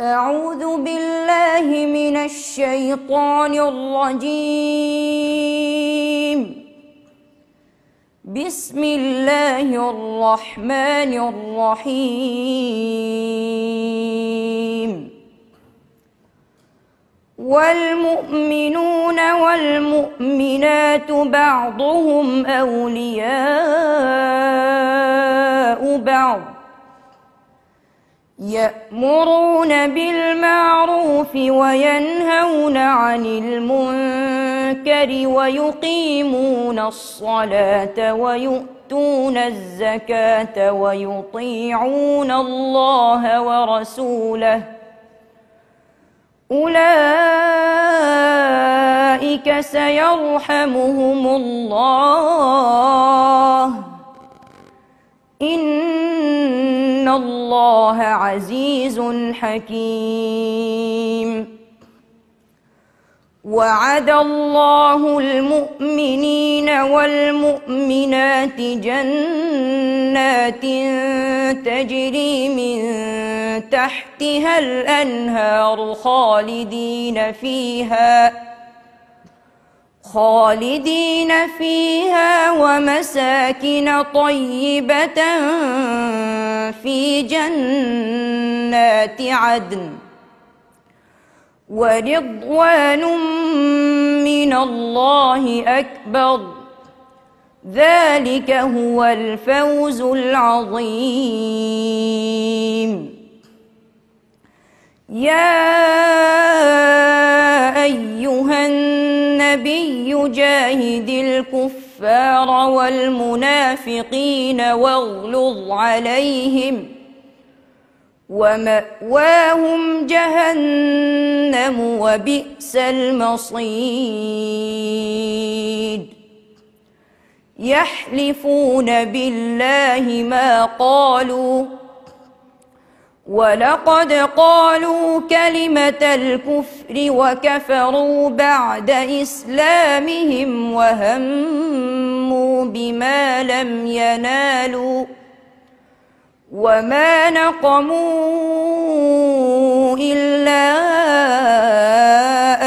أعوذ بالله من الشيطان الرجيم. بسم الله الرحمن الرحيم. والمؤمنون والمؤمنات بعضهم أولياء بعض. يأمرون بالمعروف وينهون عن المنكر ويقيمون الصلاة ويؤتون الزكاة ويطيعون الله ورسوله. أولئك سيرحمهم الله. الله عزيز حكيم. وعد الله المؤمنين والمؤمنات جنات تجري من تحتها الأنهار خالدين فيها. خالدين فيها ومساكن طيبة في جنات عدن ورضوان من الله أكبر. ذلك هو الفوز العظيم. يا أيها النبي جاهد الكفار والمنافقين واغلظ عليهم ومأواهم جهنم وبئس المصير. يحلفون بالله ما قالوا ولقد قالوا كلمة الكفر وكفروا بعد إسلامهم وهموا بما لم ينالوا وما نقموا إلا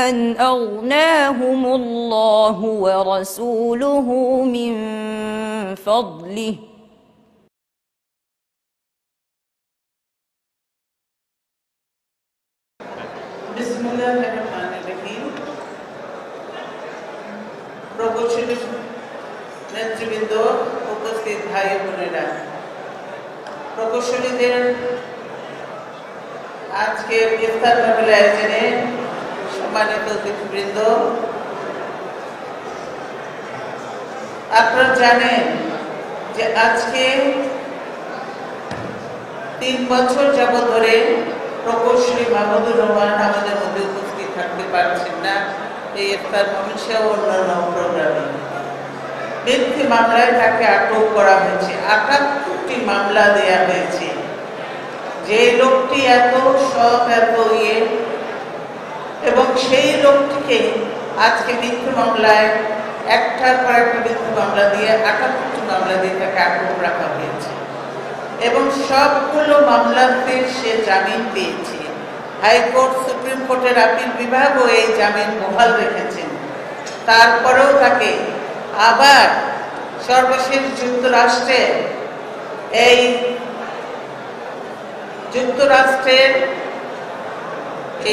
أن أغناهم الله ورسوله من فضله বিসমুল্লাহ রহমান রহিম প্রকৌশলী নেতৃবৃন্দ আপনারা জানেন যে আজকে তিন বছর যাবৎ ধরে প্রকৌশলী মাহমুদুর রহমান আমাদের মধ্যে উপস্থিত থাকতে পারছেন না। এই অন্যান্য প্রোগ্রামে। মামলায় তাকে আটক করা হয়েছে। আটাত্তরটি মামলা দেয়া হয়েছে। যে লোকটি এত সৎ, এত ইয়ে এবং সেই লোকটিকে আজকে মিথ্যে মামলায় একটার পর একটা মিথ্যে মামলা দিয়ে আটাত্তরটি মামলা দিয়ে তাকে আটক রাখা হয়েছে। এবং সবগুলো মামলাতে সে জামিন পেয়েছে। হাইকোর্ট, সুপ্রিম কোর্টের আপিল বিভাগও এই জামিন বহাল রেখেছেন তারপরেও তাকে আবার সর্বশেষ যুক্তরাষ্ট্রে এই যুক্তরাষ্ট্রের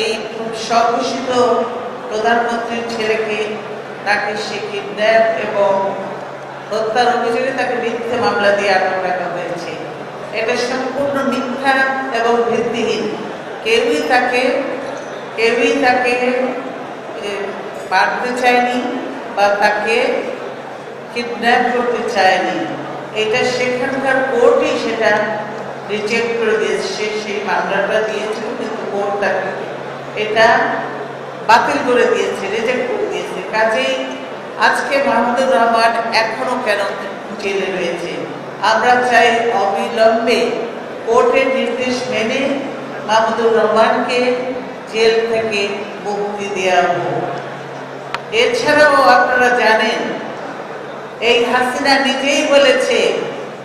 এই স্বঘোষিত প্রধানমন্ত্রীর ছেলেকে তাকে সে কিডন্যাপ এবং হত্যার অভিযোগে তাকে মিথ্যে মামলা দিয়ে আটক রাখা হয়েছে। এটা সম্পূর্ণ মিথ্যা এবং ভিত্তিহীন। কেউই তাকে কেউই তাকে মারতে চায়নি বা তাকে কিডন্যাপ করতে চায়নি। এটা সেখানকার কোর্টই সেটা রিজেক্ট করে দিয়েছে। সে সেই মামলাটা দিয়েছিল, কিন্তু কোর্ট তাকে এটা বাতিল করে দিয়েছে রিজেক্ট করে দিয়েছে। কাজেই আজকে মাহমুদুর রহমান এখনও কেন জেলে রয়েছে? আমরা চাই অবিলম্বে কোর্টের নির্দেশ মেনে মাহমুদুর রহমানকে জেল থেকে মুক্তি দেওয়া হোক। এছাড়াও আপনারা জানেন, এই হাসিনা নিজেই বলেছে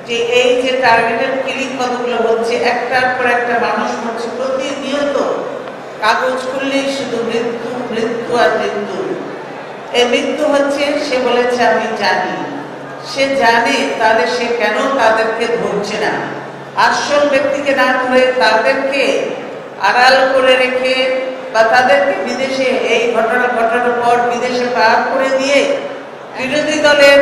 যে এই যে টার্গেটেড কিলিং কতগুলো হচ্ছে, একটার পর একটা মানুষ মরছে প্রতিনিয়ত কাগজ খুললেই শুধু মৃত্যু মৃত্যু আর মৃত্যু। এই মৃত্যু হচ্ছে, সে বলেছে, আমি জানি। সে জানে তাহলে সে কেন তাদেরকে ধরছে না। আসল ব্যক্তিকে না ধরে তাদেরকে আড়াল করে রেখে বা তাদেরকে বিদেশে এই ঘটনা ঘটানোর পর বিদেশে পার করে দিয়ে বিরোধী দলের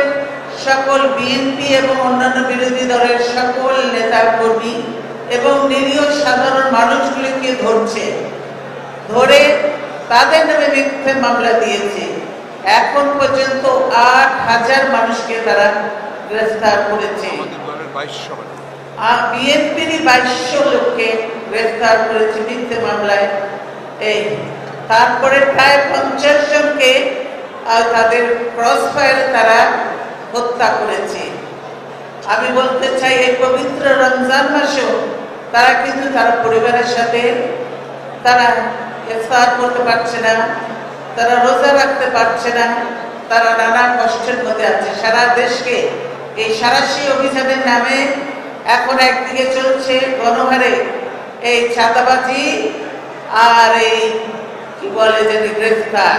সকল বিএনপি এবং অন্যান্য বিরোধী দলের সকল নেতা কর্মী এবং নিরীহ সাধারণ মানুষগুলিকে ধরছে। ধরে তাদের নামে মিথ্যে মামলা দিয়েছে। এখন পর্যন্ত আট হাজার মানুষকে তারা গ্রেফতার করেছে। আর বিএনপির বাইশশো লোককে গ্রেফতার করেছে মিথ্যে মামলায়। এই তারপরে প্রায় পঞ্চাশ জনকে তাদের ক্রস ফায়ারে তারা হত্যা করেছে। আমি বলতে চাই এই পবিত্র রমজান মাসেও তারা কিন্তু তারা পরিবারের সাথে তারা ইফতার করতে পারছে না। তারা রোজা রাখতে পারছে না। তারা নানা কষ্টের মধ্যে আছে। সারা দেশকে এই সারাশি অভিযানের নামে এখন একদিকে চলছে গণহারে এই ছাতাবাজি আর এই কি বলে যে গ্রেফতার।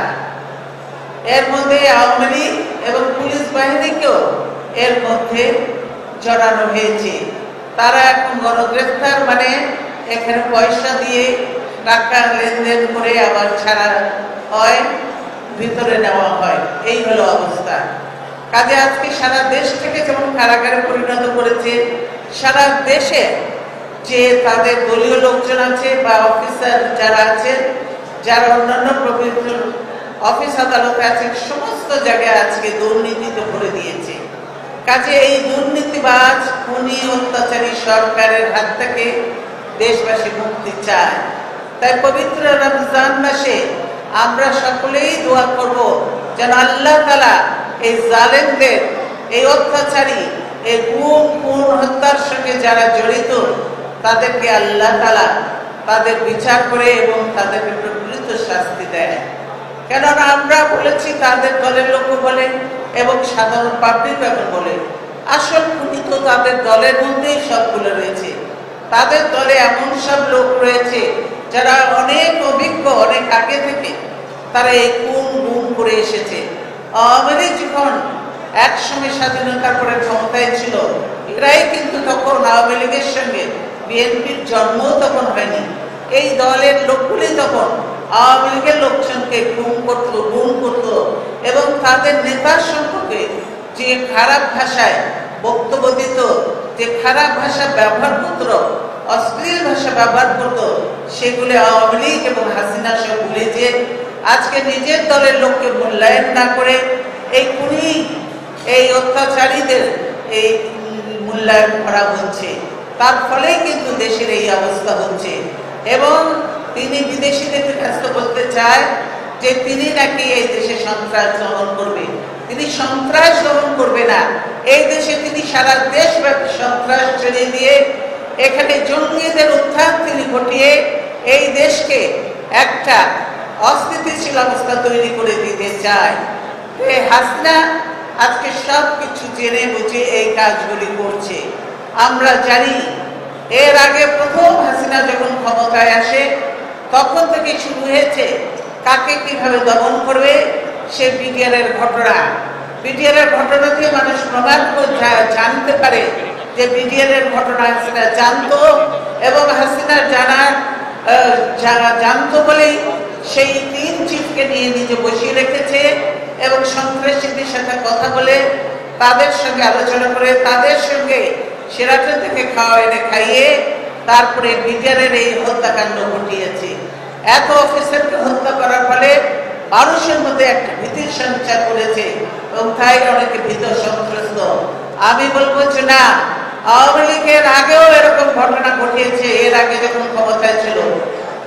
এর মধ্যে আওয়ামী লীগ এবং পুলিশ বাহিনীকেও এর মধ্যে জড়ানো হয়েছে। তারা এখন গণগ্রেফতার মানে এখানে পয়সা দিয়ে টাকা লেনদেন করে আবার ছাড়া হয়, ভিতরে নেওয়া হয়। এই হলো অবস্থা। কাজে আজকে সারা দেশ থেকে যেমন কারাগারে পরিণত করেছে, সারা দেশে যে তাদের দলীয় লোকজন আছে বা অফিসার যারা আছেন যারা অন্যান্য পবিত্র অফিস আদালতে আছেন সমস্ত জায়গায় আজকে দুর্নীতিতে ভরে দিয়েছে। কাজে এই দুর্নীতিবাজ, খুনি, অত্যাচারী সরকারের হাত থেকে দেশবাসী মুক্তি চায়। তাই পবিত্র রমজান মাসে আমরা সকলেই দোয়া করব যেন আল্লাহ তালা এই জালেমদের, এই অত্যাচারী, এই গুম, খুন, হত্যার সঙ্গে যারা জড়িত, তাদেরকে আল্লাহ তালা তাদের বিচার করে এবং তাদেরকে প্রকৃত শাস্তি দেয়। কেননা আমরা বলেছি তাদের দলের লোক বলে এবং সাধারণ পাবলিক বলে। আসল তো তাদের দলের মধ্যেই সবগুলো রয়েছে। তাদের দলে এমন সব লোক রয়েছে যারা অনেক অভিজ্ঞ, অনেক আগে থেকে। তারা এই কোন গুম করে এসেছে। আওয়ামী যখন এক সময় স্বাধীনতার পরে ক্ষমতায় ছিল, এরাই কিন্তু তখন আওয়ামী লীগের সঙ্গে বিএনপির জন্ম তখন হয়নি। এই দলের লোকগুলি তখন আওয়ামী লীগের লোকজনকে গুম করতো গুম করতো এবং তাদের নেতার সম্পর্কে যে খারাপ ভাষায় বক্তব্য দিত যে খারাপ ভাষা ব্যবহার করত, অশ্লীল ভাষা ব্যবহার করত, সেগুলি আওয়ামী এবং হাসিনা সব ভুলে যে আজকে নিজের দলের লোককে মূল্যায়ন না করে এই কুড়ি এই অত্যাচারীদের এই মূল্যায়ন করা হচ্ছে। তার ফলেই কিন্তু দেশের এই অবস্থা হচ্ছে। এবং তিনি বিদেশিদের কাছে বলতে চায় যে তিনি নাকি এই দেশে সন্ত্রাস দমন করবে। তিনি সন্ত্রাস দমন করবে না। এই দেশে তিনি সারা দেশব্যাপী সন্ত্রাস ছড়িয়ে দিয়ে এখানে জঙ্গিদের উত্থান তিনি ঘটিয়ে এই দেশকে একটা অস্থিতিশীল অবস্থা তৈরি করে দিতে চায়। হাসনা আজকে সব কিছু জেনে বুঝে এই কাজগুলি করছে। আমরা জানি, এর আগে প্রথম হাসিনা যখন ক্ষমতায় আসে, তখন থেকে শুরু হয়েছে কাকে কীভাবে দমন করবে সে বিডিআরের ঘটনা। বিডিআরের ঘটনা দিয়ে মানুষ প্রমাণ জানতে পারে যে বিডিআরের ঘটনা হাসিনা জানতো এবং হাসিনার জানার যারা জানতো বলেই সেই তিন চিফকে নিয়ে নিজে বসিয়ে রেখেছে এবং সন্ত্রাসীদের সাথে কথা বলে তাদের সঙ্গে আলোচনা করে তাদের সঙ্গে সেরাটন থেকে খাওয়া এনে খাইয়ে তারপরে বিডিআরের এই হত্যাকাণ্ড ঘটিয়েছে। এত অফিসারকে হত্যা করার ফলে মানুষের মধ্যে একটা ভীতির সঞ্চার করেছে এবং তাই অনেকে ভীত সন্ত্রস্ত। আমি বলব যে না, আওয়ামী লীগের আগেও এরকম ঘটনা ঘটিয়েছে, এর আগে যখন ক্ষমতায় ছিল,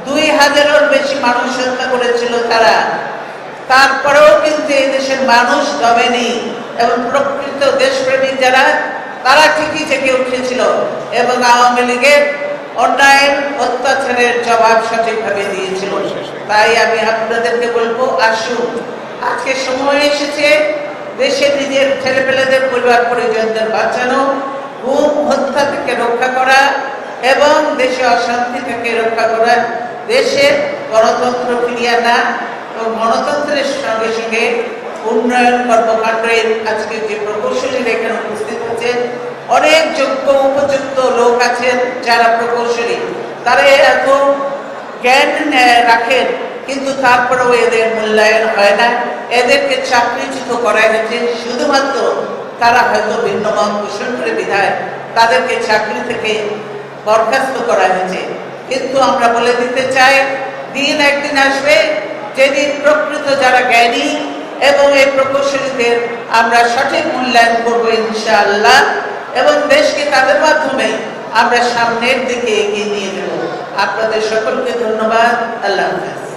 দুই হাজারের বেশি মানুষ হত্যা করেছিল তারা। তারপরেও কিন্তু এই দেশের মানুষ দমেনি এবং প্রকৃত দেশপ্রেমিক যারা, তারা ঠিকই জেগে উঠেছিল এবং আওয়ামী লীগের অন্যায়ের অত্যাচারের জবাব সঠিকভাবে দিয়েছিল। তাই আমি আপনাদেরকে বলব, আসুন। আজকে সময় এসেছে, দেশে নিজের ছেলেপেলেদের পরিবার পরিজনদের বাঁচানো ঘুম হত্যা থেকে রক্ষা করা এবং দেশে অশান্তি থেকে রক্ষা করা দেশের গণতন্ত্র ফিরিয়ে আনা এবং গণতন্ত্রের সঙ্গে সঙ্গে উন্নয়ন কর্মকাণ্ডের আজকে যে প্রকৌশলীরা এখানে উপস্থিত হচ্ছেন অনেক যোগ্য, উপযুক্ত লোক আছেন যারা প্রকৌশলী। তারা এত জ্ঞান রাখেন, কিন্তু তারপরেও এদের মূল্যায়ন হয় না। এদেরকে চাকরিচ্যুত করা হয়েছে। শুধুমাত্র তারা হয়তো ভিন্ন মত পোষণ করে বিধায় তাদেরকে চাকরি থেকে বরখাস্ত করা হয়েছে। কিন্তু আমরা বলে দিতে চাই, দিন একদিন আসবে যেদিন প্রকৃত যারা জ্ঞানী এবং এই প্রকৌশলীদের আমরা সঠিক মূল্যায়ন করব ইনশাআল্লাহ। এবং দেশকে তাদের মাধ্যমে আমরা সামনের দিকে এগিয়ে নিয়ে যাব। আপনাদের সকলকে ধন্যবাদ। আল্লাহ হাফেজ।